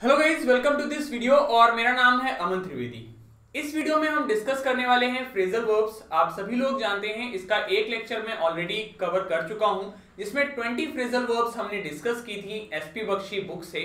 Hello guys welcome to this video और मेरा नाम है अमन त्रिवेदी। इस वीडियो में हम डिस्कस करने वाले हैं फ्रेजल वर्ब्स आप सभी लोग जानते हैं, इसका एक लेक्चर मैं ऑलरेडी कवर कर चुका हूँ, जिसमें 20 फ्रेजल वर्ब्स हमने डिस्कस की थी एसपी बख्शी बुक से।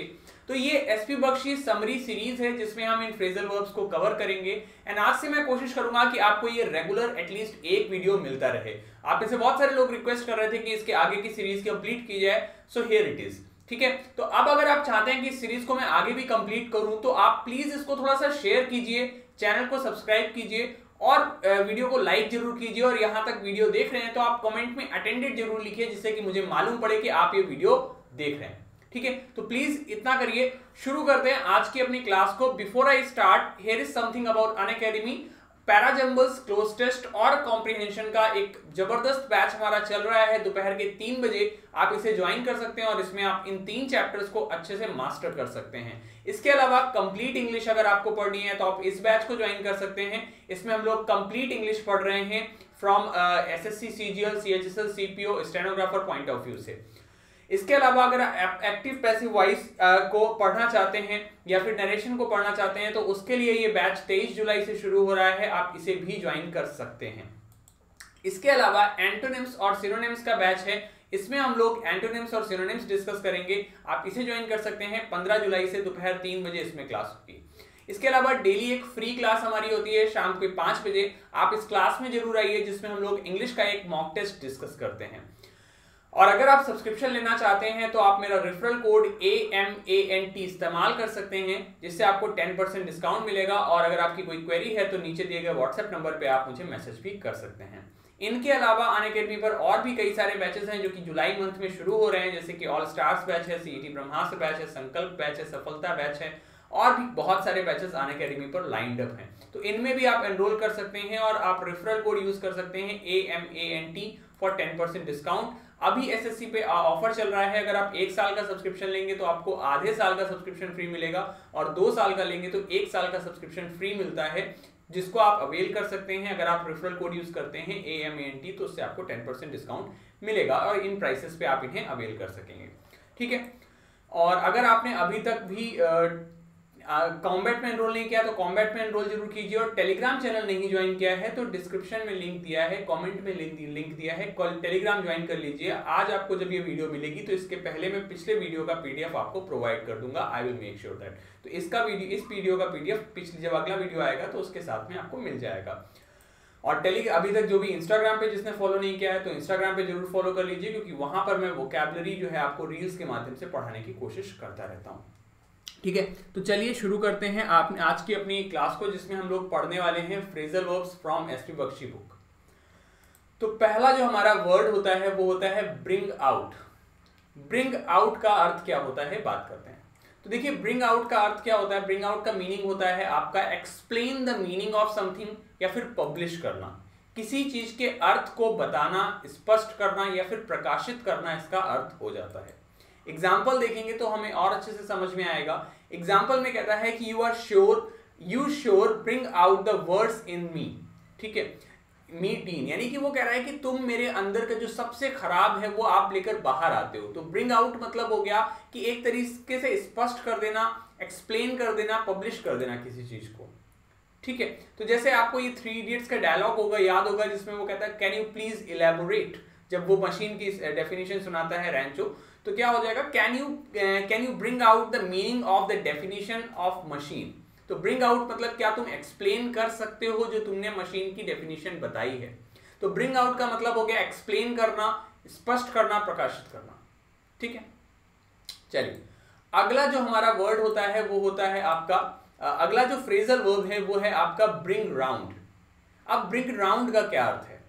तो ये एसपी बख्शी समरी सीरीज़ है, जिसमें हम इन फ्रेजल वर्ब्स को कवर करेंगे। एंड आज से मैं कोशिश करूँगा कि आपको ये रेगुलर एटलीस्ट एक वीडियो मिलता रहे। आप इसे बहुत सारे लोग रिक्वेस्ट कर रहे थे कि इसके आगे की सीरीज़ कंप्लीट की जाए। सो हेयर इट इज़ ठीक है? तो अब अगर आप चाहते हैं कि सीरीज़ को मैं आगे भी कंप्लीट करूँ तो आप प्लीज़ इसको थोड़ा सा शेयर कीजिए चैनल को सब्सक्राइब कीजिए, और वीडियो को लाइक ज़रूर कीजिए, और यहाँ तक वीडियो देख रहे हैं तो आप कमेंट में अटेंडेड ज़रूर लिखिए, जिससे कि मुझे मालूम पड़े कि आप ये वीडियो देख रहे हैं। ठीक है? तो प्लीज़ इतना करिए। शुरू करते हैं आज की अपनी क्लास को। Before I start here is something about Unacademy parajumbles, cloze test और कॉम्प्रिहेंशन का एक ज़बरदस्त बैच हमारा चल रहा है दोपहर के तीन बजे। आप इसे ज्वाइन कर सकते हैं और इसमें आप इन तीन चैप्टर्स को अच्छे से मास्टर कर सकते हैं। इसके अलावा कंप्लीट इंग्लिश अगर आपको पढ़नी है तो आप इस बैच को ज्वाइन कर सकते हैं। इसमें हम लोग कंप्लीट इंग्लिश पढ़ रहे हैं from S S C C G L C H S L C P O stenographer point of view से। इसके अलावा अगर आप एक्टिव पैसिव वॉइस को पढ़ना चाहते हैं या फिर नरेशन को पढ़ना चाहते हैं तो उसके लिए ये बैच 23 जुलाई से शुरू हो रहा है, आप इसे भी ज्वाइन कर सकते हैं। इसके अलावा एंटोनिम्स और सिनोनिम्स का बैच है, इसमें हम लोग एंटोनिम्स और सिनोनिम्स डिस्कस करेंगे, आप इसे ज्वाइन कर सकते हैं 15 जुलाई से दोपहर तीन बजे इसमें क्लास होगी। इसके अलावा डेली एक फ्री क्लास हमारी होती है, शाम के पाँच बजे, आप इस क्लास में ज़रूर आइए, जिसमें हम लोग इंग्लिश का एक मॉक टेस्ट डिस्कस करते हैं। और अगर आप सब्सक्रिप्शन लेना चाहते हैं तो आप मेरा referral code A M A N T इस्तेमाल कर सकते हैं, जिससे आपको 10 परसेंट डिस्काउंट मिलेगा। और अगर आपकी कोई क्वेरी है तो नीचे दिए गए व्हाट्सएप नंबर पे आप मुझे मैसेज भी कर सकते हैं। इनके अलावा अन अकेडमी पर और भी कई सारे बैचेस हैं, जो कि जुलाई मंथ में शुरू हो रहे हैं, जैसे कि ऑल स्टार्स बैच है सीईटी ब्रह्मास्त्र बैच है संकल्प बैच है सफलता बैच है, और भी बहुत सारे बैचेस अन अकेडमी पर लाइंड अप हैं। तो इनमें भी आप एनरोल कर सकते हैं और आप रेफरल कोड यूज़ कर सकते हैं A M A N T for ten percent discount अभी एसएससी पे ऑफ़र चल रहा है। अगर आप एक साल का सब्सक्रिप्शन लेंगे तो आपको आधे साल का सब्सक्रिप्शन फ्री मिलेगा और दो साल का लेंगे तो एक साल का सब्सक्रिप्शन फ्री मिलता है, जिसको आप अवेल कर सकते हैं। अगर आप रेफरल कोड यूज़ करते हैं ए एम एन टी तो उससे आपको टेन परसेंट डिस्काउंट मिलेगा और इन प्राइसेस पे आप इन्हें अवेल कर सकेंगे। ठीक है? और अगर आपने अभी तक भी कॉम्बैट में एनरोल नहीं किया तो कॉम्बैट में एनरोल ज़रूर कीजिए और टेलीग्राम चैनल नहीं ज्वाइन किया है तो डिस्क्रिप्शन में लिंक दिया है कमेंट में लिंक दिया है टेलीग्राम ज्वाइन कर लीजिए। आज आपको जब ये वीडियो मिलेगी तो इसके पहले मैं पिछले वीडियो का पीडीएफ आपको प्रोवाइड कर दूँगा। I will make sure that तो इसका वीडियो इस वीडियो का पीडीएफ पिछले, जब अगला वीडियो आएगा तो उसके साथ में आपको मिल जाएगा। और टेली अभी तक जो भी इंस्टाग्राम पे जिसने फॉलो नहीं किया है तो इंस्टाग्राम पे ज़रूर फॉलो कर लीजिए क्योंकि वहाँ पर मैं वोकेबलरी जो है आपको रील्स के माध्यम से पढ़ाने की कोशिश करता रहता हूँ। ठीक है? तो चलिए शुरू करते हैं। आपने आज की अपनी क्लास को, जिसमें हम लोग पढ़ने वाले हैं phrasal verbs from SP Bakshi book. तो पहला जो हमारा वर्ड होता है, वो होता है ब्रिंग आउट। ब्रिंग आउट का अर्थ क्या होता है, बात करते हैं। तो देखिए, ब्रिंग आउट का अर्थ क्या होता है? ब्रिंग आउट का मीनिंग होता है आपका explain the meaning of something या फिर पब्लिश करना। किसी चीज़ के अर्थ को बताना, स्पष्ट करना या फिर प्रकाशित करना, इसका अर्थ हो जाता है। एग्ज़ाम्पल देखेंगे तो हमें और अच्छे से समझ में आएगा। एग्ज़ाम्पल में कहता है कि you are sure you sure bring out the words in me ठीक है? मी टीन यानी कि वो कह रहा है कि तुम मेरे अंदर का जो सबसे खराब है वो आप लेकर बाहर आते हो। तो ब्रिंग आउट मतलब हो गया कि एक तरीके से स्पष्ट कर देना एक्सप्लेन कर देना पब्लिश कर देना किसी चीज़ को। ठीक है? तो जैसे आपको ये थ्री इडियट्स का डायलॉग होगा, याद होगा, जिसमें वो कहता है कैन यू प्लीज़ इलेबोरेट जब वो मशीन की डेफिनेशन सुनाता है रैंचो तो क्या हो जाएगा? Can you can you bring out the meaning of the definition of machine तो ब्रिंग आउट मतलब क्या तुम एक्सप्लेन कर सकते हो जो तुमने मशीन की डेफिनेशन बताई है। तो ब्रिंग आउट का मतलब हो गया एक्सप्लेन करना, स्पष्ट करना, प्रकाशित करना। ठीक है? चलिए, अगला जो हमारा वर्ड होता है, वो होता है आपका अगला जो फ्रेजल वर्ब है, वो है आपका ब्रिंग राउंड अब ब्रिंग राउंड का क्या अर्थ है?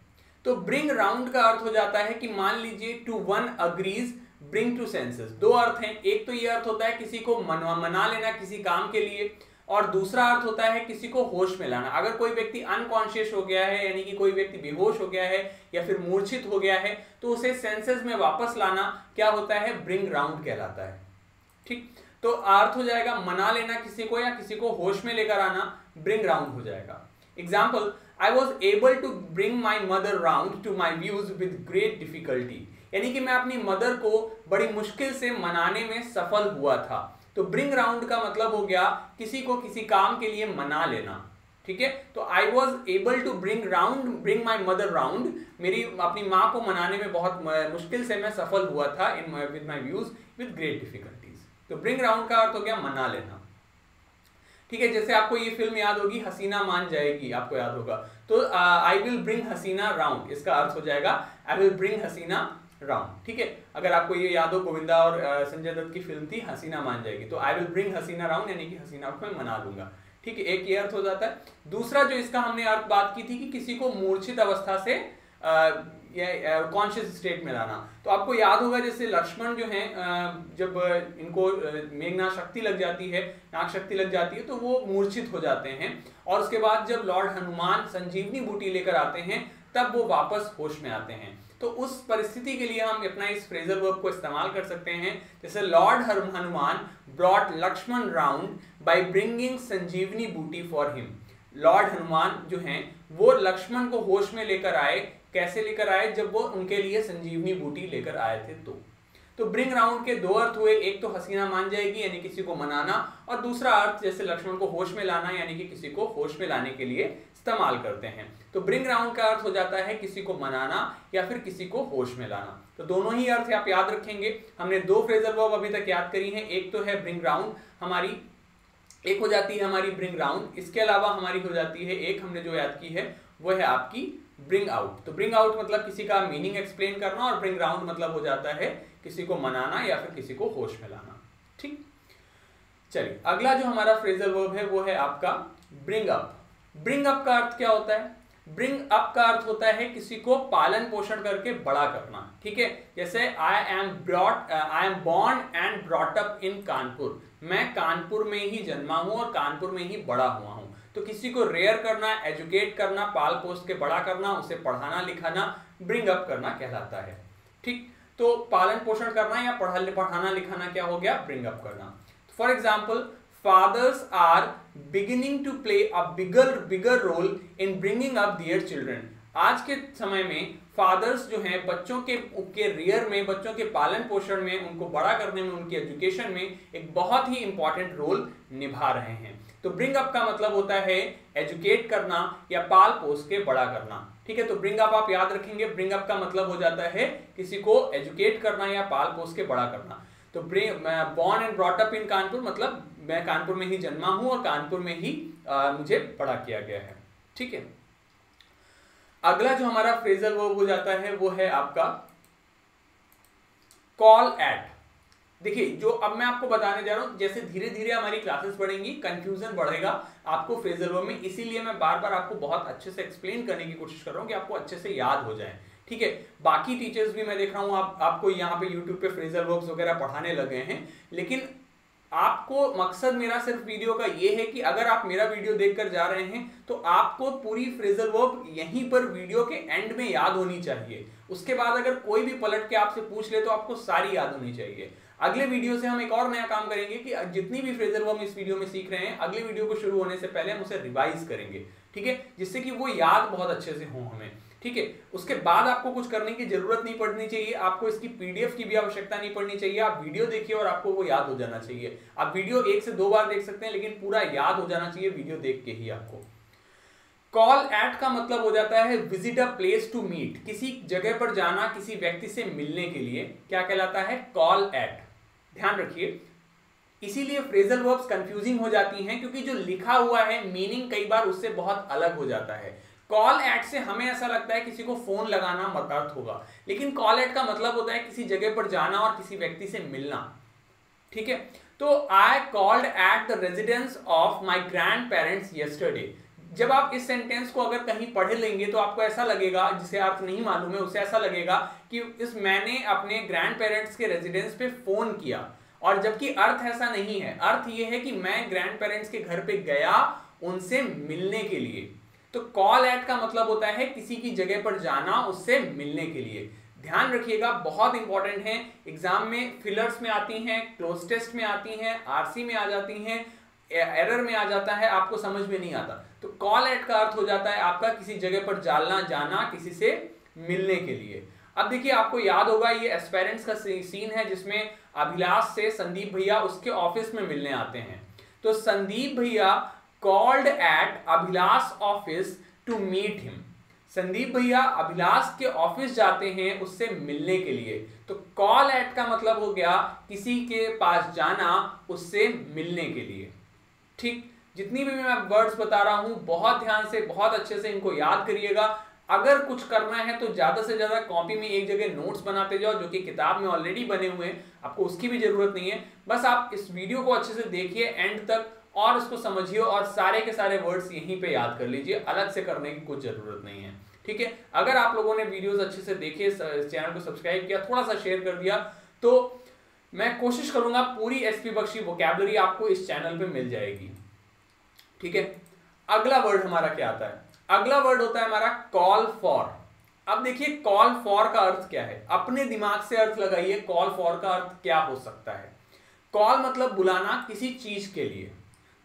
तो ब्रिंग राउंड का अर्थ हो जाता है कि मान लीजिए to one agrees bring to senses दो अर्थ हैं। एक तो ये अर्थ होता है किसी को मना मना लेना किसी काम के लिए, और दूसरा अर्थ होता है किसी को होश में लाना। अगर कोई व्यक्ति अनकॉन्शियस हो गया है, यानी कि कोई व्यक्ति बेहोश हो गया है, या फिर मूर्छित हो गया है तो उसे सेंसेस में वापस लाना क्या होता है? ब्रिंग राउंड कहलाता है। ठीक? तो अर्थ हो जाएगा मना लेना किसी को या किसी को होश में लेकर आना ब्रिंग राउंड हो जाएगा। Example I was able to bring my mother round to my views with great difficulty यानी कि मैं अपनी मदर को बड़ी मुश्किल से मनाने में सफल हुआ था। तो ब्रिंग राउंड का मतलब हो गया किसी को किसी काम के लिए मना लेना, ठीक है? तो I was able to bring round bring my mother round मेरी, अपनी माँ को मनाने में बहुत मुश्किल से मैं सफल हुआ था in with my views with great difficulties तो ब्रिंग राउंड का अर्थ हो गया मना लेना। ठीक है, जैसे आपको ये फ़िल्म याद होगी, हसीना मान जाएगी, आपको याद होगा। तो I will bring Hasina round इसका अर्थ हो जाएगा I will bring Hasina round ठीक है? अगर आपको ये याद हो, गोविंदा और संजय दत्त की फ़िल्म थी, हसीना मान जाएगी। तो I will bring Hasina round यानी कि हसीना को मैं मना लूँगा ठीक है? एक ये अर्थ हो जाता है। दूसरा जो इसका हमने अर्थ बात की थी कि किसी को मूर्छित अवस्था से कॉन्शियस स्टेट में लाना। तो आपको याद होगा जैसे लक्ष्मण जो है जब इनको मेघना शक्ति लग जाती है, नाग शक्ति लग जाती है तो वो मूर्छित हो जाते हैं। और उसके बाद जब लॉर्ड हनुमान, संजीवनी बूटी लेकर आते हैं, तब वो वापस होश में आते हैं। तो उस परिस्थिति के लिए हम अपना इस फ्रेजर वर्ब को इस्तेमाल कर सकते हैं। जैसे, lord Hanuman brought Lakshman round by bringing Sanjeevani booti for him. Lord, Hanuman जो हैं, वो लक्ष्मण को होश में लेकर आए। कैसे लेकर आए? जब वो उनके लिए संजीवनी बूटी लेकर आए थे तो। तो ब्रिंग राउंड के दो अर्थ हुए, एक तो हसीना मान जाएगी, यानी किसी को मनाना, और दूसरा अर्थ जैसे लक्ष्मण को होश में लाना, यानी कि किसी को होश में लाने के लिए इस्तेमाल करते हैं। तो ब्रिंग राउंड का अर्थ हो जाता है किसी को मनाना या फिर किसी को होश में लाना। तो दोनों ही अर्थ आप याद रखेंगे। हमने दो फ्रेजर वर्ब अभी तक याद करी है। एक तो है ब्रिंग राउंड हमारी, एक हो जाती है हमारी ब्रिंग राउंड इसके अलावा हमारी हो जाती है एक, हमने जो याद की है, वो है आपकी ब्रिंग आउट तो ब्रिंग आउट मतलब किसी का मीनिंग एक्सप्लेन करना, और ब्रिंग राउंड मतलब हो जाता है किसी को मनाना या फिर किसी को होश में लाना। ठीक? चलिए, अगला जो हमारा फ्रेजल वर्ब है, वो है आपका ब्रिंग अप ब्रिंग अप का अर्थ क्या होता है? ब्रिंग अप का अर्थ होता है किसी को पालन पोषण करके बड़ा करना। ठीक है? जैसे I am brought I am born and brought up in Kanpur. मैं कानपुर में ही जन्मा हूँ और कानपुर में ही बड़ा हुआ हूँ। तो किसी को रेयर करना एजुकेट करना, पाल पोस्ट के बड़ा करना, उसे पढ़ाना, लिखाना ब्रिंग अप करना कहलाता है। ठीक? तो पालन पोषण करना या पढ़ा पढ़ाना लिखाना क्या हो गया? ब्रिंग अप करना। For example fathers are beginning to play a bigger bigger role in bringing up their children आज के समय में फादर्स जो हैं, बच्चों के के रियर में, बच्चों के पालन पोषण में, उनको बड़ा करने में, उनकी एजुकेशन में एक बहुत ही इंपॉर्टेंट रोल निभा रहे हैं। तो ब्रिंग अप का मतलब होता है एजुकेट करना या पाल पोस के बड़ा करना। ठीक है तो ब्रिंग अप आप याद रखेंगे। ब्रिंग अप का मतलब हो जाता है किसी को एजुकेट करना या पाल पोस के बड़ा करना। तो born and brought up in Kanpur मतलब मैं कानपुर में ही जन्मा हूँ और कानपुर में ही आ, मुझे बड़ा किया गया है। ठीक है? अगला जो हमारा फ्रेजल वर्ब हो जाता है वो है आपका कॉल एट देखिए, जो अब मैं आपको बताने जा रहा हूँ, जैसे धीरे धीरे हमारी क्लासेस बढ़ेंगी कंफ्यूजन बढ़ेगा, आपको फ्रेजल वर्ब में, इसीलिए मैं बार बार आपको बहुत अच्छे से एक्सप्लेन करने की कोशिश कर रहा हूँ कि आपको अच्छे से याद हो जाए। ठीक है? बाकी टीचर्स भी मैं देख रहा हूँ, आप, आपको यहाँ पे यूट्यूब पे फ्रेजल वर्ब्स वगैरह पढ़ाने लगे हैं, लेकिन आपको मकसद मेरा सिर्फ़ वीडियो का ये है कि अगर आप मेरा वीडियो देखकर जा रहे हैं तो आपको पूरी फ्रेजल वर्ब यहीं पर वीडियो के एंड में याद होनी चाहिए। उसके बाद अगर कोई भी पलट के आपसे पूछ ले तो आपको सारी याद होनी चाहिए। अगले वीडियो से हम एक और नया काम करेंगे कि जितनी भी फ्रेजर वो हम इस वीडियो में सीख रहे हैं, अगले वीडियो को शुरू होने से पहले हम उसे रिवाइज करेंगे, ठीक है? जिससे कि वो याद बहुत अच्छे से हो हमें, ठीक है? उसके बाद आपको कुछ करने की ज़रूरत नहीं पड़नी चाहिए, आपको इसकी पीडीएफ की भी आवश्यकता नहीं पड़नी चाहिए, आप वीडियो देखिए और आपको वो याद हो जाना चाहिए। आप वीडियो एक से दो बार देख सकते हैं, लेकिन पूरा याद हो जाना चाहिए वीडियो देख के ही आपको। कॉल एट का मतलब हो जाता है visit a place to meet, किसी जगह पर जाना किसी व्यक्ति से मिलने के लिए। क्या कहलाता है? कॉल एट ध्यान रखिए। इसीलिए फ्रेजल वर्ब्स कंफ्यूजिंग हो जाती हैं क्योंकि जो लिखा हुआ है मीनिंग कई बार उससे बहुत अलग हो जाता है। कॉल एट से हमें ऐसा लगता है किसी को फ़ोन लगाना अर्थ होगा। लेकिन कॉल एट का मतलब होता है किसी जगह पर जाना और किसी व्यक्ति से मिलना। ठीक है? तो I called at the residence of my grandparents yesterday जब आप इस सेंटेंस को अगर कहीं पढ़ लेंगे तो आपको ऐसा लगेगा, जिसे अर्थ नहीं मालूम है, उसे ऐसा लगेगा कि इस मैंने अपने ग्रैंड पेरेंट्स के रेजिडेंस पे फ़ोन किया। और जबकि अर्थ ऐसा नहीं है, अर्थ यह है कि मैं ग्रैंड पेरेंट्स के घर पे गया उनसे मिलने के लिए। तो कॉल एट का मतलब होता है किसी की जगह पर जाना उससे मिलने के लिए। ध्यान रखिएगा, बहुत इंपॉर्टेंट है। एग्ज़ाम में फिलर्स में आती हैं क्लोज टेस्ट में आती हैं आरसी में आ जाती हैं एरर में आ जाता है, आपको समझ में नहीं आता। तो कॉल एट का अर्थ हो जाता है आपका किसी जगह पर जालना जाना किसी से मिलने के लिए। अब देखिए, आपको याद होगा, ये एस्पेरेंट्स का सीन है जिसमें अभिलाष से संदीप भैया उसके ऑफ़िस में मिलने आते हैं। तो Sandeep bhaiya called at Abhilash office to meet him Sandeep bhaiya Abhilash के ऑफ़िस जाते हैं उससे मिलने के लिए। तो कॉल एट का मतलब हो गया किसी के पास जाना उससे मिलने के लिए। ठीक? जितनी भी मैं वर्ड्स बता रहा हूँ, बहुत ध्यान से, बहुत अच्छे से इनको याद करिएगा। अगर कुछ करना है तो ज़्यादा से ज़्यादा कॉपी में एक जगह नोट्स बनाते जाओ, जो कि किताब में ऑलरेडी बने हुए हैं। आपको उसकी भी ज़रूरत नहीं है। बस आप इस वीडियो को अच्छे से देखिए एंड तक, और इसको समझिए, और सारे के सारे वर्ड्स यहीं पे याद कर लीजिए। अलग से करने की कुछ ज़रूरत नहीं है। ठीक है? अगर आप लोगों ने वीडियोस अच्छे से देखे चैनल को सब्सक्राइब किया थोड़ा सा शेयर कर दिया तो मैं कोशिश करूँगा पूरी एसपी बख्शी वोकेबलरी आपको इस चैनल पे मिल जाएगी। ठीक है? अगला वर्ड हमारा क्या आता है? अगला वर्ड होता है हमारा कॉल फॉर अब देखिए कॉल फॉर का अर्थ क्या है? अपने दिमाग से अर्थ लगाइए कॉल फॉर का अर्थ क्या हो सकता है? कॉल मतलब बुलाना किसी चीज़ के लिए।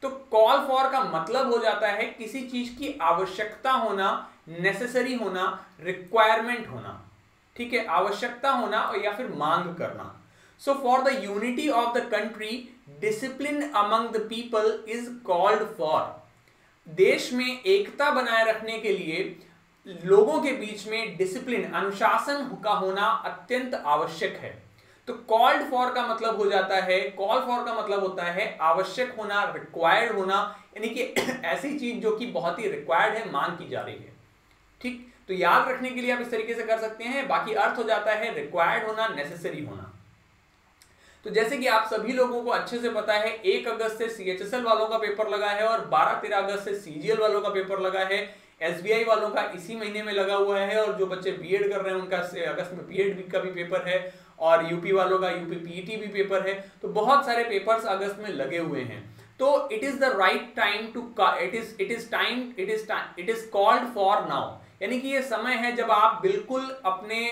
तो कॉल फॉर का मतलब हो जाता है किसी चीज़ की आवश्यकता होना नेसेसरी होना रिक्वायरमेंट होना। ठीक है? आवश्यकता होना और या फिर मांग करना। So for the unity of the country discipline among the people is called for देश में एकता बनाए रखने के लिए लोगों के बीच में डिसिप्लिन अनुशासन का होना अत्यंत आवश्यक है। तो कॉल्ड फॉर का मतलब हो जाता है कॉल फॉर का मतलब होता है आवश्यक होना रिक्वायर्ड होना, यानी कि ऐसी चीज़ जो कि बहुत ही रिक्वायर्ड है, मांग की जा रही है। ठीक? तो याद रखने के लिए आप इस तरीके से कर सकते हैं, बाकी अर्थ हो जाता है रिक्वायर्ड होना नेसेसरी होना। तो जैसे कि आप सभी लोगों को अच्छे से पता है, एक अगस्त से सीएचएसएल वालों का पेपर लगा है और 12-13 अगस्त से सीजीएल वालों का पेपर लगा है। एसबीआई वालों का इसी महीने में लगा हुआ है और जो बच्चे बीएड कर रहे हैं, उनका अगस्त में बीएड का भी पेपर है और यूपी वालों का यूपी पीईटी भी पेपर है। तो बहुत सारे पेपर्स अगस्त में लगे हुए हैं। तो it is the right time to it is it is time it is it is called for now यानी कि ये समय है जब आप बिल्कुल अपने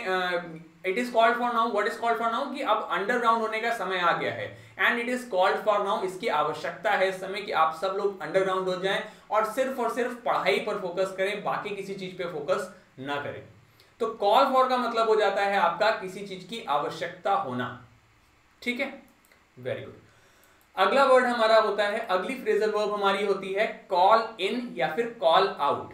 it is called for now what is called for now कि अब अंडरग्राउंड होने का समय आ गया है। And it is called for now इसकी आवश्यकता है इस समय कि आप सब लोग अंडरग्राउंड हो जाएँ और सिर्फ़ और सिर्फ़ पढ़ाई पर फोकस करें, बाकी किसी चीज़ पे फोकस ना करें। तो कॉल फॉर का मतलब हो जाता है आपका किसी चीज़ की आवश्यकता होना। ठीक है? वेरी गुड अगला वर्ड हमारा होता है, अगली फ्रेजल वर्ब हमारी होती है कॉल इन या फिर कॉल आउट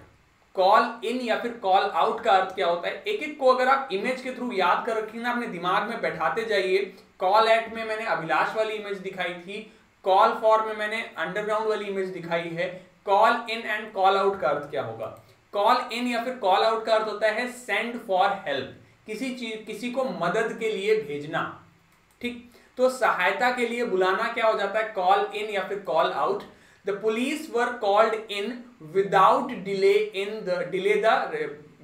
कॉल इन या फिर कॉल आउट का अर्थ क्या होता है? एक एक को अगर आप इमेज के थ्रू याद कर रखेंगे ना, अपने दिमाग में बैठाते जाइए। कॉल एट में मैंने अभिलाष वाली इमेज दिखाई थी। कॉल फॉर में मैंने अंडरग्राउंड वाली इमेज दिखाई है। Call in and call out का अर्थ क्या होगा? कॉल इन या फिर कॉल आउट का अर्थ होता है सेंड फॉर हेल्प किसी चीज़, किसी को मदद के लिए भेजना। ठीक? तो सहायता के लिए बुलाना क्या हो जाता है? कॉल इन या फिर call out the police were called in without delay in the, delay the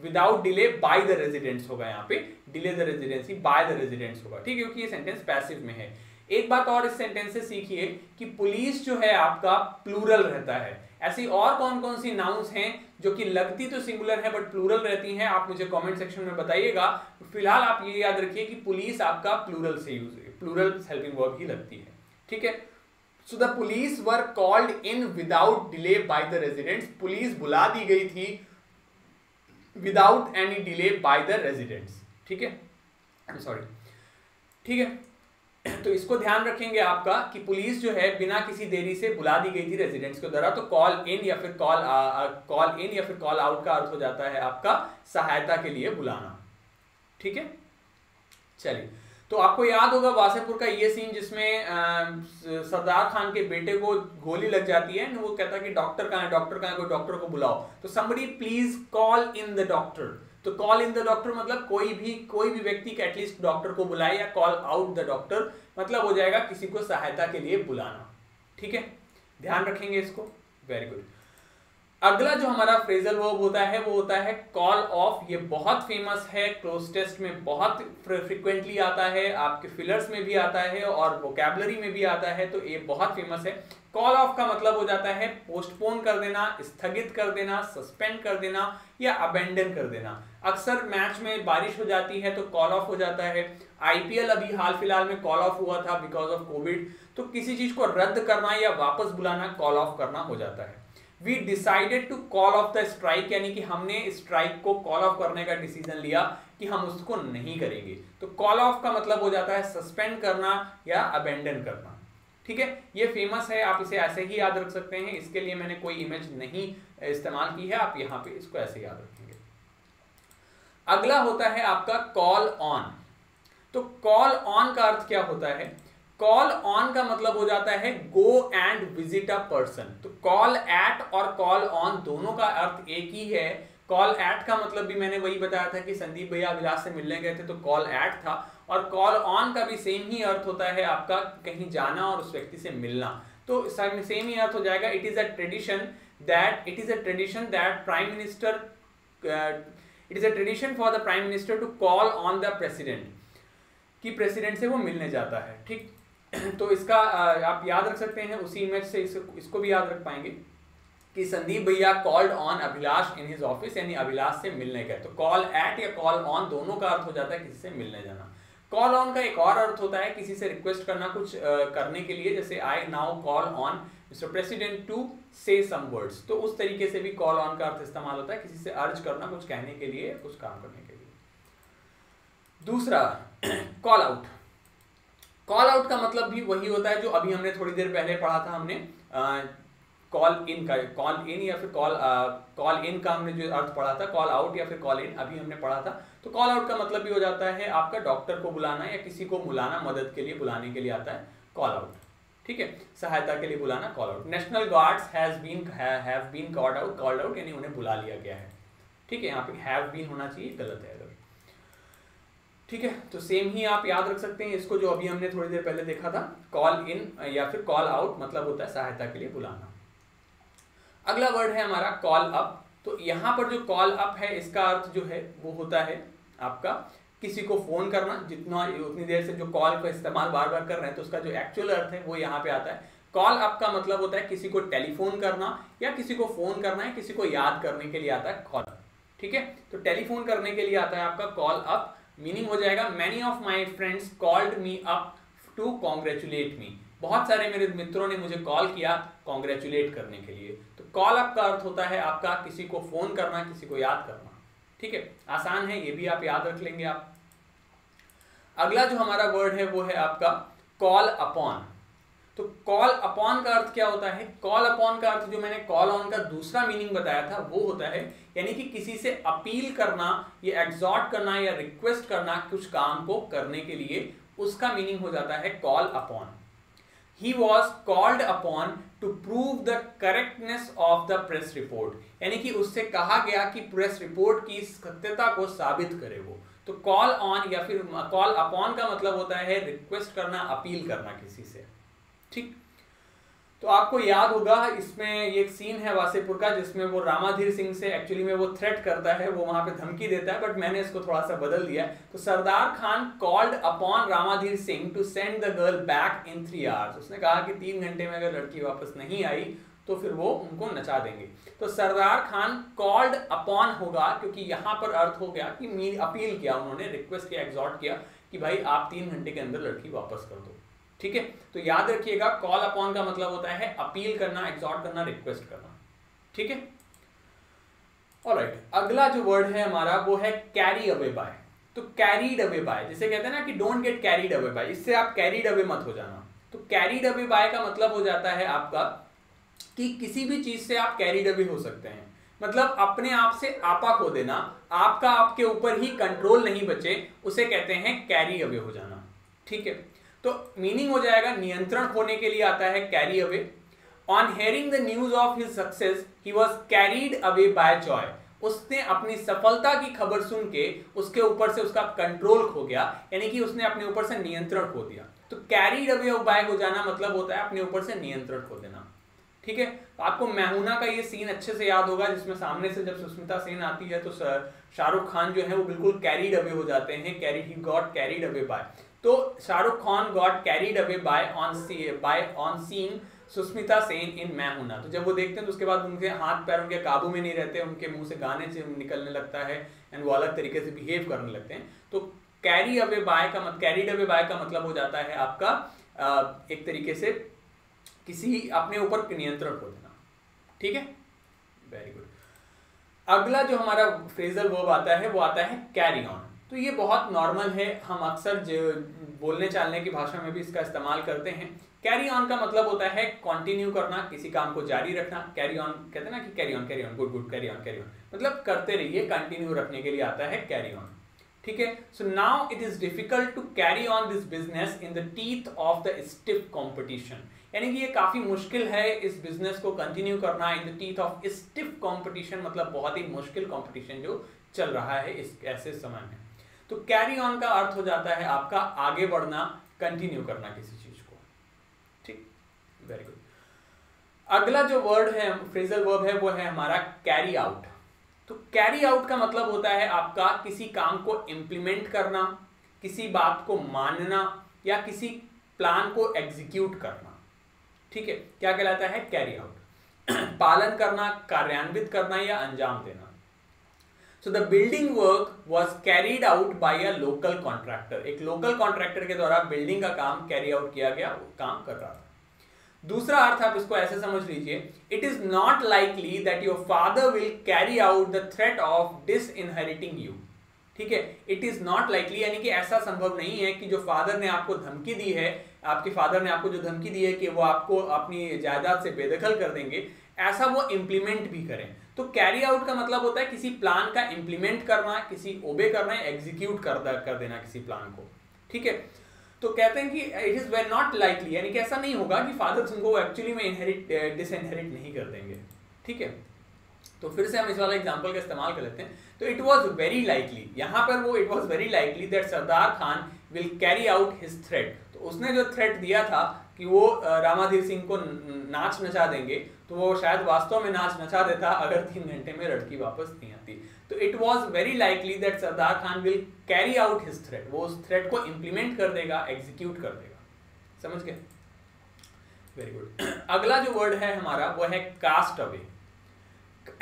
without delay by the residents होगा यहाँ पे। Delay the residency by the residents होगा। ठीक है, क्योंकि ये सेंटेंस पैसिव में है। एक बात और इस सेंटेंस से सीखिए कि पुलिस जो है आपका प्लूरल रहता है। ऐसी और कौन कौन सी नाउन्स हैं जो कि लगती तो सिंगुलर है बट प्लूरल रहती हैं, आप मुझे कमेंट सेक्शन में बताइएगा। फ़िलहाल आप ये याद रखिए कि पुलिस आपका प्लूरल से यूज़ प्लूरल हेल्पिंग वर्ब ही लगती है। ठीक है? So the police were called in without delay by the residents police बुला दी गई थी without any delay by the residents ठीक है? सॉरी ठीक है? तो इसको ध्यान रखेंगे आपका कि पुलिस जो है बिना किसी देरी से बुला दी गई थी रेजिडेंट्स के द्वारा। तो कॉल इन या फिर कॉल कॉल इन या फिर कॉल आउट का अर्थ हो जाता है आपका सहायता के लिए बुलाना। ठीक है? चलिए। तो आपको याद होगा वासेपुर का ये सीन जिसमें सरदार खान के बेटे को गोली लग जाती है, वो कहता है कि डॉक्टर कहाँ है? डॉक्टर कहाँ है? कोई डॉक्टर को बुलाओ। तो somebody please call in the doctor तो कॉल इन द डॉक्टर मतलब कोई भी कोई भी व्यक्ति के एटलीस्ट डॉक्टर को बुलाए या कॉल आउट द डॉक्टर मतलब हो जाएगा किसी को सहायता के लिए बुलाना। ठीक है? ध्यान रखेंगे इसको। वेरी गुड अगला जो हमारा फ्रेजल वर्ब होता है, वो होता है कॉल ऑफ़। ये बहुत फ़ेमस है क्लोज टेस्ट में बहुत फ्रिक्वेंटली आता है, आपके फिलर्स में भी आता है और वोकेबलरी में भी आता है तो ये बहुत फ़ेमस है। कॉल ऑफ़ का मतलब हो जाता है पोस्टपोन कर देना, स्थगित कर देना सस्पेंड कर देना या अबेंडन कर देना। अक्सर मैच में बारिश हो जाती है तो कॉल ऑफ़ हो जाता है। आईपीएल अभी हाल फ़िलहाल में कॉल ऑफ़ हुआ था बिकॉज़ ऑफ़ कोविड तो किसी चीज़ को रद्द करना या वापस बुलाना कॉल ऑफ़ करना हो जाता है। We decided to call off the strike यानी कि हमने स्ट्राइक को कॉल ऑफ़ करने का डिसीज़न लिया कि हम उसको नहीं करेंगे। तो कॉल ऑफ़ का मतलब हो जाता है सस्पेंड करना या अबेंडन करना। ठीक है? ये फ़ेमस है, आप इसे ऐसे ही याद रख सकते हैं। इसके लिए मैंने कोई इमेज नहीं इस्तेमाल की है, आप यहाँ पे इसको ऐसे याद रखेंगे। अगला होता है आपका कॉल ऑन तो कॉल ऑन का अर्थ क्या होता है? कॉल ऑन का मतलब हो जाता है go and visit a person तो कॉल एट और कॉल ऑन दोनों का अर्थ एक ही है। कॉल एट का मतलब भी मैंने वही बताया था कि संदीप भैया अभिलाष से मिलने गए थे तो कॉल एट था। और कॉल ऑन का भी सेम ही अर्थ होता है आपका कहीं जाना और उस व्यक्ति से मिलना। तो सेम ही अर्थ हो जाएगा। It is a tradition that it is a tradition that prime minister it is a tradition for the prime minister to call on the president कि प्रेसिडेंट से वो मिलने जाता है, ठीक? तो इसका आप याद रख सकते हैं उसी इमेज से इसको, इसको भी याद रख पाएँगे कि संदीप भैया called on Abhilash in his office यानी अभिलाष से मिलने गए। तो कॉल एट या कॉल ऑन दोनों का अर्थ हो जाता है किसी से मिलने जाना। कॉल ऑन का एक और अर्थ होता है किसी से रिक्वेस्ट करना कुछ करने के लिए जैसे I now call on mister president to say some words तो उस तरीके से भी कॉल ऑन का अर्थ इस्तेमाल होता है किसी से अर्ज़ करना कुछ कहने के लिए कुछ काम करने के लिए। दूसरा कॉल आउट कॉल आउट का मतलब भी वही होता है जो अभी हमने थोड़ी देर पहले पढ़ा था हमने कॉल इन का कॉल इन या फिर कॉल कॉल इन का हमने जो अर्थ पढ़ा था कॉल आउट या फिर कॉल इन अभी हमने पढ़ा था। तो कॉल आउट का मतलब भी हो जाता है आपका डॉक्टर को बुलाना या किसी को बुलाना, मदद के लिए, बुलाने के लिए आता है कॉल आउट ठीक है? सहायता के लिए बुलाना call out national guards has been have been called out called out यानी उन्हें बुला लिया गया है। ठीक है? यहाँ पे हैव बीन होना चाहिए, गलत है। ठीक है? तो सेम ही आप याद रख सकते हैं इसको जो अभी हमने थोड़ी देर पहले देखा था कॉल इन या फिर कॉल आउट मतलब होता है सहायता के लिए बुलाना। अगला वर्ड है हमारा कॉल अप तो यहाँ पर जो कॉल अप है, इसका अर्थ जो है, वो होता है आपका किसी को फ़ोन करना। जितना, उतनी देर से जो कॉल का इस्तेमाल बार बार कर रहे हैं तो उसका जो एक्चुअल अर्थ है, वो यहाँ पे आता है। कॉल अप का मतलब होता है किसी को टेलीफोन करना या किसी को फ़ोन करना है किसी को याद करने के लिए आता है कॉल ठीक है? तो टेलीफोन करने के लिए आता है आपका कॉल अप मीनिंग हो जाएगा many of my friends called me up to congratulate me बहुत सारे मेरे मित्रों ने मुझे कॉल किया कॉन्ग्रेचुलेट करने के लिए। तो कॉल अप का अर्थ होता है आपका किसी को फ़ोन करना, किसी को याद करना। ठीक है? आसान है, ये भी आप याद रख लेंगे आप। अगला जो हमारा वर्ड है, वो है आपका कॉल अपॉन तो कॉल अपॉन का अर्थ क्या होता है? कॉल अपॉन का अर्थ जो मैंने कॉल ऑन का दूसरा मीनिंग बताया था, वो होता है, यानी कि किसी से अपील करना, या एग्जॉर्ट करना, या रिक्वेस्ट करना कुछ काम को करने के लिए, उसका मीनिंग हो जाता है call upon he was called upon to prove the correctness of the press report यानी कि उससे कहा गया कि प्रेस रिपोर्ट की सत्यता को साबित करे वो। तो कॉल ऑन या फिर कॉल अपॉन का मतलब होता है रिक्वेस्ट करना अपील करना किसी से। ठीक? तो आपको याद होगा, इसमें एक सीन है वासेपुर का, जिसमें वो रामाधीर सिंह से एक्चुअली में वो थ्रेट करता है, वो वहाँ पे धमकी देता है बट मैंने इसको थोड़ा सा बदल दिया तो Sardar Khan called upon Ramadhir Singh to send the girl back in three hours उसने कहा कि तीन घंटे में अगर लड़की वापस नहीं आई तो फिर वो उनको नचा देंगे। तो सरदार खान कॉल्ड अपॉन होगा, क्योंकि यहाँ पर अर्थ हो गया कि अपील किया, उन्होंने रिक्वेस्ट किया एग्जॉर्ट किया कि भाई आप तीन घंटे के अंदर लड़की वापस कर दो। ठीक है? तो याद रखिएगा कॉल अपॉन का मतलब होता है अपील करना एग्जॉर्ट करना रिक्वेस्ट करना। ठीक है? ऑलराइट अगला जो वर्ड है हमारा, वो है कैरी अवे बाय तो कैरीड अवे बाय जिसे कहते हैं ना कि don't get carried away by इससे आप कैरीड अवे मत हो जाना। तो कैरीड अवे बाय का मतलब हो जाता है आपका कि किसी भी चीज़ से आप कैरीड अवे हो सकते हैं। मतलब अपने आप से आपा खो देना, आपका आपके ऊपर ही कंट्रोल नहीं बचे, उसे कहते हैं कैरी अवे हो जाना। ठीक है? तो मीनिंग हो जाएगा, नियंत्रण होने के लिए आता है carry away on hearing the news of his success he was carried away by joy उसने अपनी सफलता की खबर सुन के उसके ऊपर से उसका कंट्रोल खो गया, यानी कि उसने अपने ऊपर से नियंत्रण खो दिया. तो कैरीड अवे बाय हो जाना मतलब होता है अपने ऊपर से नियंत्रण खो देना. ठीक है? तो आपको मैहूना का ये सीन अच्छे से याद होगा, जिसमें सामने से जब सुष्मिता सेन आती है तो शाहरुख खान जो है वो बिल्कुल कैरीड अवे हो जाते हैं carry he got carried away by तो Shahrukh Khan got carried away by on see by on scene Sushmita Sen in Main Hoon Na. तो जब वो देखते हैं तो उसके बाद उनके हाथ पैर उनके काबू में नहीं रहते, उनके मुँह से गाने से निकलने लगता है एंड वो अलग तरीके से बिहेव करने लगते हैं। तो कैरी अवे बाय का मत कैरीड अवे बाय का मतलब हो जाता है आपका एक तरीके से किसी अपने ऊपर नियंत्रण हो देना। ठीक है? वेरी गुड अगला जो हमारा फ्रेजल वर्ब आता है, वो आता है कैरी ऑन तो ये बहुत नॉर्मल है। हम अक्सर बोलने चालने की भाषा में भी इसका इस्तेमाल करते हैं। कैरी ऑन का मतलब होता है कंटिन्यू करना, किसी काम को जारी रखना। कैरी ऑन कहते हैं ना कि carry on carry on good good carry on carry on मतलब करते रहिए कंटिन्यू रखने के लिए आता है कैरी ऑन ठीक है? So now it is difficult to carry on this business in the teeth of the stiff competition यानी कि ये काफ़ी मुश्किल है इस बिज़नेस को कंटिन्यू करना in the teeth of stiff competition मतलब बहुत ही मुश्किल कॉम्पिटिशन जो चल रहा है इस ऐसे समय में। तो कैरी ऑन का अर्थ हो जाता है आपका आगे बढ़ना कंटिन्यू करना किसी चीज़ को। ठीक? वेरी गुड अगला जो वर्ड है फ्रेजल वर्ब है, वो है हमारा कैरी आउट तो कैरी आउट का मतलब होता है आपका किसी काम को इंप्लीमेंट करना, किसी बात को मानना या किसी प्लान को एग्जीक्यूट करना। ठीक है? क्या कहलाता है? कैरी आउट पालन करना, कार्यान्वित करना या अंजाम देना। So the building work was carried out by a local contractor एक लोकल कॉन्ट्रैक्टर के द्वारा बिल्डिंग का काम कैरी आउट किया गया काम कर रहा था। दूसरा अर्थ आप इसको ऐसे समझ लीजिए। It is not likely that your father will carry out the threat of disinheriting you ठीक है? इट इज़ नॉट लाइकली यानी कि ऐसा संभव नहीं है कि जो फादर ने आपको धमकी दी है, आपके फादर ने आपको जो धमकी दी है कि वो आपको अपनी जायदाद से बेदखल कर देंगे, ऐसा वो इंप्लीमेंट भी करें। तो कैरी आउट का मतलब होता है किसी प्लान का इंप्लीमेंट करना किसी ओबे करना एग्जीक्यूट कर, कर देना किसी प्लान को। ठीक है? तो कहते हैं कि it is very not likely यानी कि ऐसा नहीं होगा कि फादर उनको एक्चुअली में इनहेरिट डिसइनहेरिट नहीं कर देंगे। ठीक है? तो फिर से हम इस वाला एग्ज़ाम्पल का इस्तेमाल कर लेते हैं। तो इट वॉज़ वेरी लाइकली यहाँ पर वो it was very likely that Sardar Khan will carry out his threat तो उसने जो थ्रेट दिया था कि वो रामाधीर सिंह को नाच नचा देंगे तो वो शायद वास्तव में नाच नचा देता अगर तीन घंटे में लड़की वापस नहीं आती। तो it was very likely that Sardar Khan will carry out his threat वो उस थ्रेट को इम्प्लीमेंट कर देगा एग्जीक्यूट कर देगा। समझ गए? वेरी गुड अगला जो वर्ड है हमारा, वो है कास्ट अवे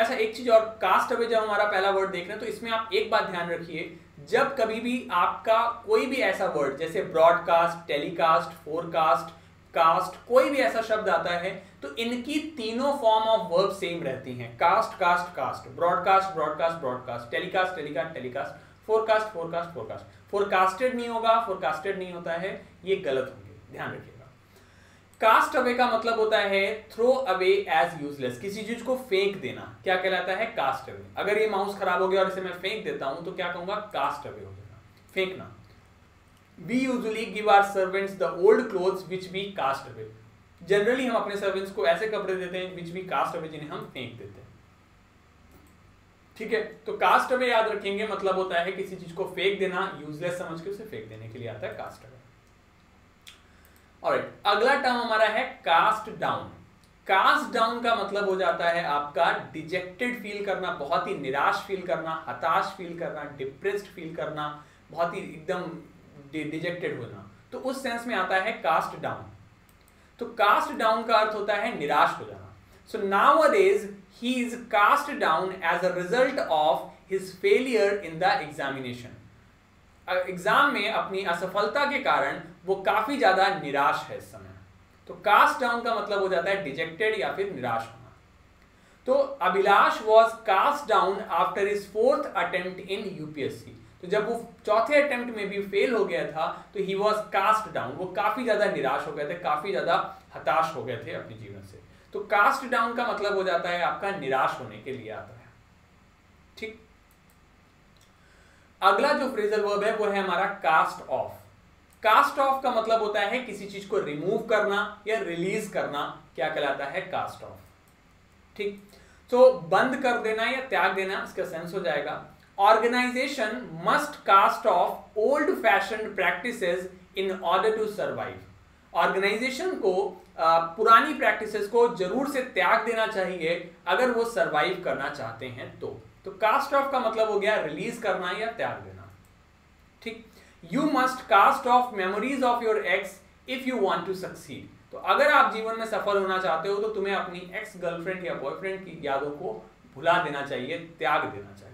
ऐसा एक चीज़ और कास्ट अवे जब हमारा पहला वर्ड देख रहे हैं तो इसमें आप एक बात ध्यान रखिए। जब कभी भी आपका कोई भी ऐसा वर्ड जैसे ब्रॉडकास्ट टेलीकास्ट फोरकास्ट कास्ट, कोई भी ऐसा शब्द आता है तो इनकी तीनों फॉर्म ऑफ़ वर्ब सेम रहती हैं। Cast cast cast. Broadcast broadcast broadcast telecast telecast telecast forecast forecast forecast forecasted नहीं होगा फोरकास्टेड नहीं होता है, ये गलत होंगे। ध्यान रखिएगा। कास्ट अवे का मतलब होता है थ्रो अवे एज यूजलेस किसी चीज़ को फेंक देना। क्या कहलाता है? कास्ट अवे अगर ये माउस खराब हो गया और इसे मैं फेंक देता हूँ तो क्या कहूँगा? कास्ट अवे हो जाएगा फेंकना। We usually give our servants the old clothes which we cast away. Generally हम अपने सर्वेंट्स को ऐसे कपड़े देते हैं विच वी कास्ट अवे जिन्हें हम फेंक देते हैं। ठीक है? तो कास्ट अवे याद रखेंगे मतलब होता है किसी चीज़ को फेंक देना यूजलेस समझ के उसे फेंक देने के लिए आता है कास्ट अवे और अगला टर्म हमारा है कास्ट डाउन कास्ट डाउन का मतलब हो जाता है आपका डिजेक्टेड फील करना, बहुत ही निराश फील करना, हताश फील करना डिप्रेस्ड फील करना, बहुत ही एकदम डिजेक्टेड होना। तो उस सेंस में आता है कास्ट डाउन तो कास्ट डाउन का अर्थ होता है निराश हो जाना। So nowadays he is cast down as a result of his failure in the examination exam में अपनी असफलता के कारण वो काफ़ी ज़्यादा निराश है इस समय। तो कास्ट डाउन का मतलब हो जाता है डिजेक्टेड या फिर निराश होना। तो Abhilash was cast down after his fourth attempt in UPSC तो जब वो चौथे अटेम्प्ट में भी फेल हो गया था तो ही वॉज़ कास्ट डाउन वो काफ़ी ज़्यादा निराश हो गए थे, काफ़ी ज़्यादा हताश हो गए थे अपने जीवन से। तो कास्ट डाउन का मतलब हो जाता है आपका निराश होने के लिए आता है। ठीक? अगला जो फ्रेजल वर्ब है, वो है हमारा कास्ट ऑफ़ कास्ट ऑफ़ का मतलब होता है किसी चीज़ को रिमूव करना या रिलीज़ करना। क्या कहलाता है? कास्ट ऑफ़ ठीक? तो बंद कर देना या त्याग देना, इसका सेंस हो जाएगा। Organization must cast off old fashioned practices in order to survive. Organisation को पुरानी प्रैक्टिसेस को ज़रूर से त्याग देना चाहिए अगर वो सरवाइव करना चाहते हैं तो। तो कास्ट ऑफ़ का मतलब हो गया रिलीज़ करना या त्याग देना। ठीक? You must cast off memories of your ex if you want to succeed तो अगर आप जीवन में सफल होना चाहते हो तो तुम्हें अपनी एक्स गर्लफ्रेंड या बॉयफ्रेंड की यादों को भुला देना चाहिए, त्याग देना चाहिए।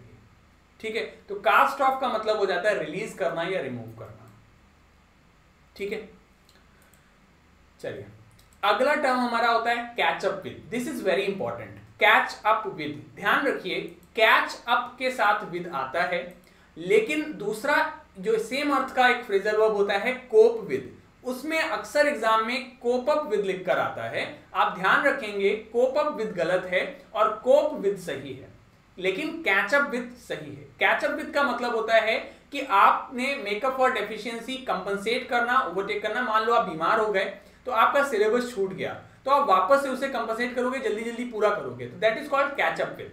ठीक है? तो कास्ट ऑफ़ का मतलब हो जाता है रिलीज़ करना या रिमूव करना। ठीक है? चलिए। अगला टर्म हमारा होता है catch up with this is very important catch up with ध्यान रखिए कैच अप के साथ विद आता है, लेकिन दूसरा जो सेम अर्थ का एक फ्रेजल वर्ब होता है कोप विद उसमें अक्सर एग्ज़ाम में कोप अप विद लिखकर आता है। आप ध्यान रखेंगे कोप अप विद गलत है और कोप विद सही है। लेकिन कैचअप विद सही है। कैचअप विद का मतलब होता है कि आपने make up for deficiency compensate करना ओवरटेक करना। मान लो आप बीमार हो गए तो आपका सिलेबस छूट गया। तो आप वापस से उसे कंपनसेट करोगे जल्दी जल्दी पूरा करोगे। तो that is called catch up with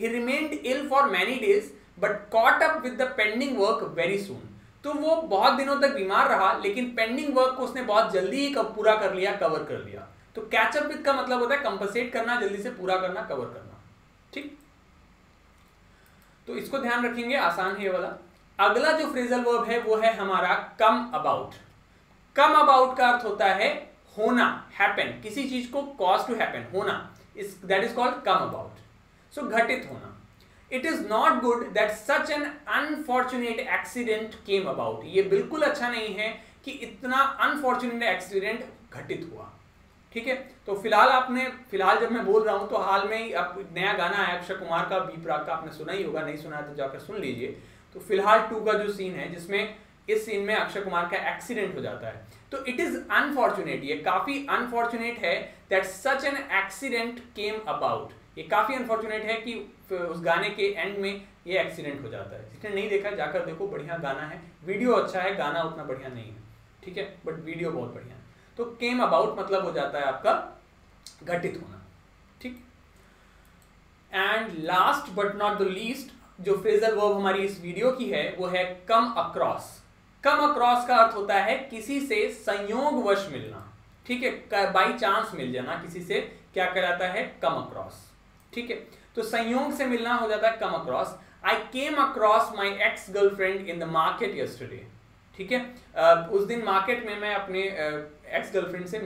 he remained ill for many days but caught up with the pending work very soon तो वो बहुत दिनों तक बीमार रहा, लेकिन पेंडिंग वर्क को उसने बहुत जल्दी ही पूरा कर लिया कवर कर लिया। तो कैचअप विद का मतलब होता है कंपनसेट करना, जल्दी से पूरा करना कवर करना। ठीक? तो इसको ध्यान रखेंगे, आसान है वाला। अगला जो फ्रेजल वर्ब है, वो है हमारा कम अबाउट कम अबाउट का अर्थ होता है होना हैपन किसी चीज़ को कॉज टू हैपन होना। That is called come about so घटित होना। It is not good that such an unfortunate accident came about ये बिल्कुल अच्छा नहीं है कि इतना अनफॉर्चुनेट एक्सीडेंट घटित हुआ। ठीक है? तो फ़िलहाल आपने, फ़िलहाल जब मैं बोल रहा हूँ तो हाल में ही अब नया गाना आया, अक्षय कुमार का बी प्राग का, आपने सुना ही होगा, नहीं सुना तो जाकर सुन लीजिए। तो फ़िलहाल टू का जो सीन है, जिसमें इस सीन में अक्षय कुमार का एक्सीडेंट हो जाता है। तो इट इज़ अनफॉर्चुनेट ये काफ़ी अनफॉर्चुनेट है that such an accident came about ये काफ़ी अनफॉर्चुनेट है कि उस गाने के एंड में ये एक्सीडेंट हो जाता है। जिसने नहीं देखा, जाकर देखो, बढ़िया गाना है। वीडियो अच्छा है, गाना उतना बढ़िया नहीं है। ठीक है? बट वीडियो बहुत बढ़िया है। तो केम अबाउट मतलब हो जाता है आपका घटित होना, ठीक? And last but not the least जो फ्रेजल वर्ब हमारी इस वीडियो की है, वो है कम अक्रॉस कम अक्रॉस का अर्थ होता है किसी से संयोगवश मिलना, ठीक है? बाई चांस मिल जाना, किसी से क्या कहलाता है? कम अक्रॉस ठीक है? तो संयोग से मिलना हो जाता है come across I came across my ex girlfriend in the market yesterday ठीक है? उस दिन मार्केट में मैं अपने एक्स गर्लफ्रेंड से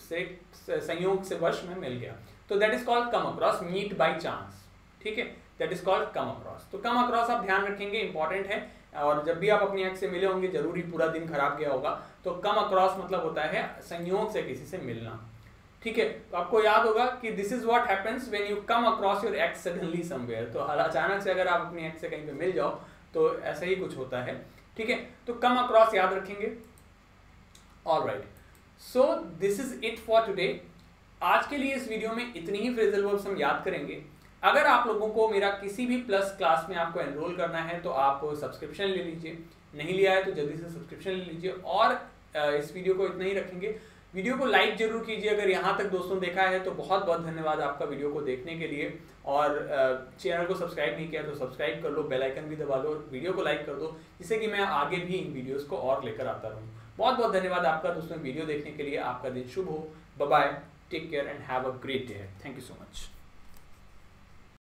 से, संयोग से वश में मिल गया। तो that is called come across meet by chance ठीक है? That is called come across तो कम अक्रॉस आप ध्यान रखेंगे इंपॉर्टेंट है, और जब भी आप अपनी एक्स से मिले होंगे, ज़रूरी पूरा दिन खराब गया होगा। तो कम अक्रॉस मतलब होता है संयोग से किसी से मिलना, ठीक है? तो आपको याद होगा कि this is what happens when you come across your ex suddenly somewhere तो अचानक से अगर आप अपनी एक्स से कहीं पे मिल जाओ तो ऐसा ही कुछ होता है, ठीक है? तो कम अक्रॉस याद रखेंगे। All right so this is it for today आज के लिए इस वीडियो में इतनी ही फ्रेजल वर्ब्स हम याद करेंगे। अगर आप लोगों को मेरा किसी भी प्लस क्लास में आपको एनरोल करना है तो आप सब्सक्रिप्शन ले लीजिए। नहीं लिया है तो जल्दी से सब्सक्रिप्शन ले लीजिए। और इस वीडियो को इतना ही रखेंगे। वीडियो को लाइक ज़रूर कीजिए। अगर यहाँ तक दोस्तों देखा है तो बहुत बहुत धन्यवाद आपका वीडियो को देखने के लिए। और चैनल को सब्सक्राइब नहीं किया तो सब्सक्राइब कर लो बेल आइकन भी दबा लो वीडियो को लाइक कर दो, जिससे कि मैं आगे भी इन वीडियोस को और लेकर आता रहूँ। बहुत बहुत धन्यवाद आपका दोस्तों वीडियो देखने के लिए। आपका दिन शुभ हो। Bye take care and have a great day thank you so much